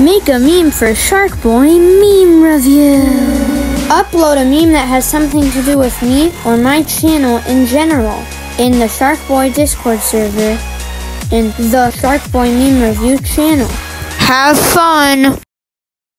Make a meme for Shark Boy Meme Review. Upload a meme that has something to do with me or my channel in general in the Shark Boy Discord server in the Shark Boy Meme Review channel. Have fun!